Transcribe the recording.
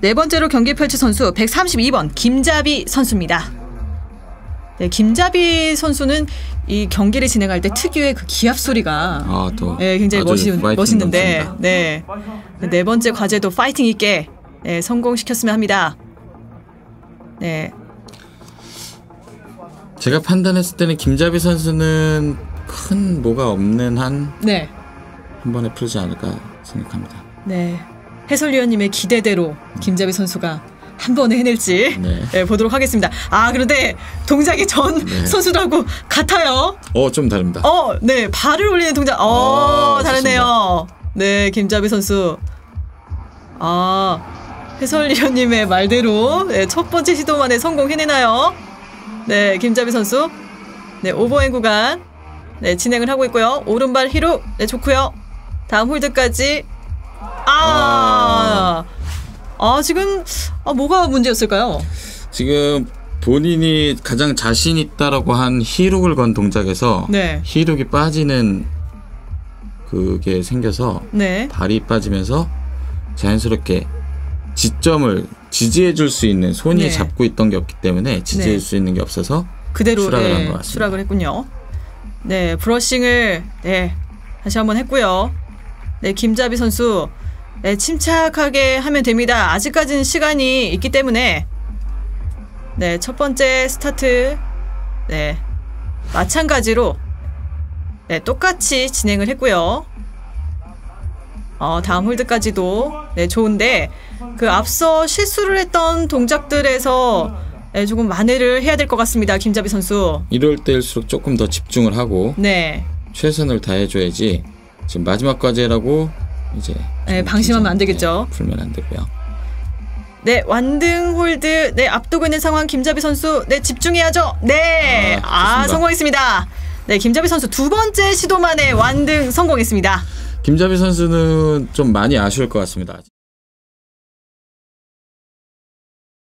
네 번째로 경기 펼칠 선수 132번 김자비 선수입니다. 네, 김자비 선수는 이 경기를 진행할 때 특유의 그 기합 소리가 아, 또 네, 굉장히 멋있, 멋있는데 넘칩니다. 네. 네 번째 과제도 파이팅 있게 네, 성공시켰으면 합니다. 네. 제가 판단했을 때는 김자비 선수는 큰 뭐가 없는 한한 네. 번에 풀지 않을까 생각합니다. 네. 해설위원님의 기대대로 김자비 선수가 한 번에 해낼지 네. 네, 보도록 하겠습니다. 아 그런데 동작이 전 네. 선수들하고 같아요. 어, 좀 다릅니다. 어, 네 발을 올리는 동작. 어, 어, 다르네요. 네, 김자비 선수. 아 해설위원님의 말대로 네, 첫 번째 시도만에 성공해내나요? 네, 김자비 선수. 네, 오버행 구간 네 진행을 하고 있고요. 오른발 히로 네 좋고요. 다음 홀드까지. 아, 아 지금 아 뭐가 문제였을까요? 지금 본인이 가장 자신 있다라고 한 히룩을 건 동작에서 네. 히룩이 빠지는 그게 생겨서 네, 발이 빠지면서 자연스럽게 지점을 지지해 줄 수 있는 손이 네. 잡고 있던 게 없기 때문에 지지해 네. 줄수 있는 게 없어서 그대로 추락을 네, 한것 같습니다. 추락을 했군요. 네, brushing을 네 다시 한번 했고요. 네, 김자비 선수 네, 침착하게 하면 됩니다. 아직까지는 시간이 있기 때문에 네, 첫 번째 스타트 네 마찬가지로 네 똑같이 진행을 했고요. 어, 다음 홀드까지도 네 좋은데 그 앞서 실수를 했던 동작들에서 네, 조금 만회를 해야 될 것 같습니다. 김자비 선수. 이럴 때일수록 조금 더 집중을 하고 네. 최선을 다해줘야지 지금 마지막 과제라고 이제 네, 좀 방심하면 안 되겠죠. 네, 풀면 안 되고요. 네, 완등 홀드. 네, 앞두고 있는 상황 김자비 선수. 네, 집중해야죠. 네. 아, 아. 성공했습니다. 네, 김자비 선수 두 번째 시도 만에 완등 성공했습니다. 김자비 선수는 좀 많이 아쉬울 것 같습니다.